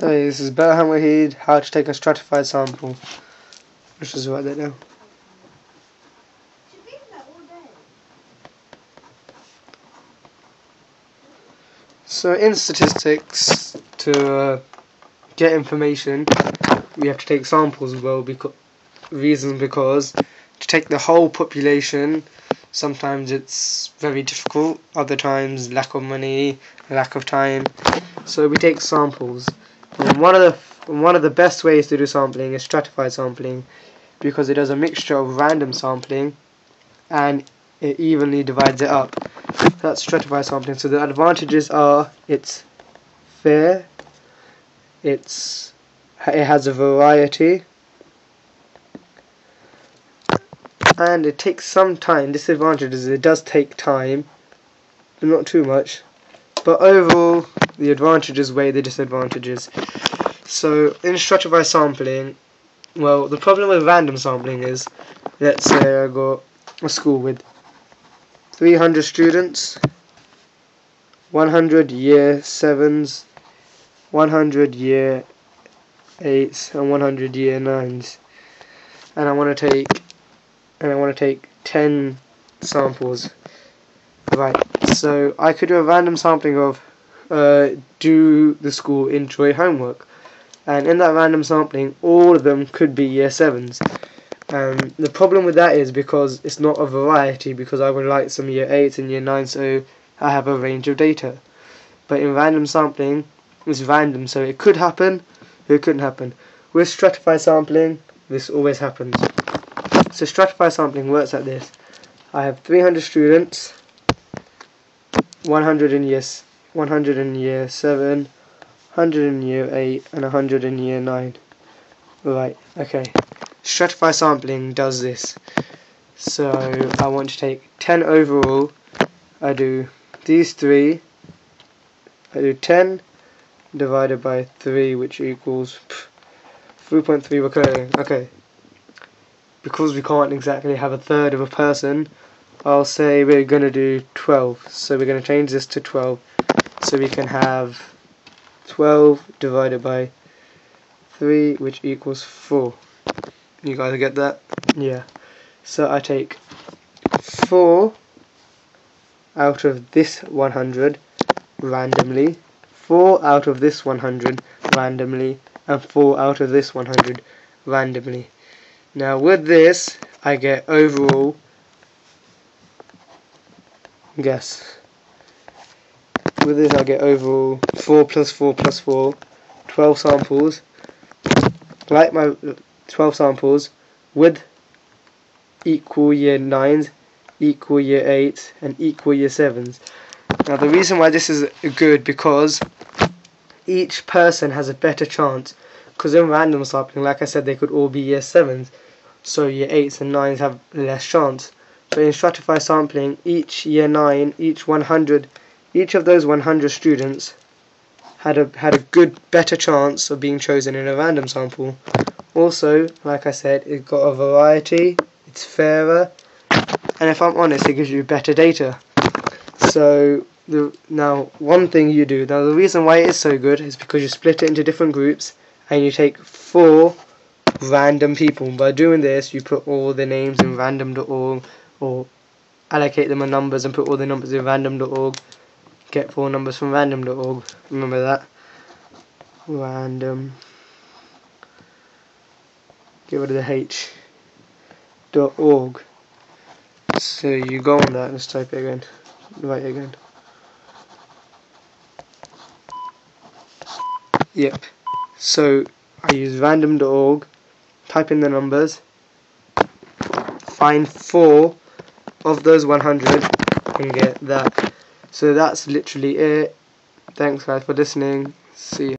Hey, this is Berham Wahid, how to take a stratified sample. which is write that down. So in statistics, to uh, get information, we have to take samples. Well, because reasons because to take the whole population, sometimes it's very difficult. Other times, lack of money, lack of time. So we take samples. And one of the one of the best ways to do sampling is stratified sampling because it does a mixture of random sampling and it evenly divides it up. That's stratified sampling. So the advantages are it's fair, it's it has a variety, and it takes some time. Disadvantage is it does take time, but not too much. But overall, the advantages weigh the disadvantages. So in stratified sampling, well, the problem with random sampling is, let's say I got a school with 300 students, 100 year 7s, 100 year 8s, and 100 year 9s. And I want to take, and I want to take 10 samples. Right, so I could do a random sampling of uh, do the school enjoy homework? And in that random sampling, all of them could be year 7s. Um, the problem with that is because it's not a variety, because I would like some year 8s and year 9s, so I have a range of data. But in random sampling, it's random, so it could happen, it couldn't happen. With stratified sampling, this always happens. So stratified sampling works like this. I have 300 students, 100 in year 100 in year 7, 100 in year 8, and 100 in year 9. Right, okay. Stratify sampling does this. So I want to take 10 overall. I do these three. I do 10 divided by 3, which equals 3.3 recurring. Okay. Because we can't exactly have a third of a person, I'll say we're going to do 12. So we're going to change this to 12. So we can have 12 divided by 3, which equals 4. You guys get that? Yeah. So I take 4 out of this 100 randomly, 4 out of this 100 randomly, and 4 out of this 100 randomly. Now with this, I get overall guess. With this I get overall 4 plus 4 plus 4, 12 samples. Like my 12 samples with equal year 9s, equal year 8s, and equal year 7s. Now the reason why this is good because each person has a better chance because in random sampling, like I said, they could all be year 7s, so year 8s and 9s have less chance. But in stratified sampling, each year 9, each 100, each of those 100 students had a had a good, better chance of being chosen in a random sample. Also, like I said, it got a variety, it's fairer, and if I'm honest, it gives you better data. So the now one thing you do now the reason why it is so good is because you split it into different groups and you take four random people. By doing this, you put all the names in random.org or allocate them on numbers and put all the numbers in random.org. Get four numbers from random.org. Remember that. Random. Get rid of the H. Dot org. So you go on that. Let's type it again. Write it again. Yep. So I use random.org. Type in the numbers. Find four of those 100 and get that. So that's literally it. Thanks guys for listening. See you.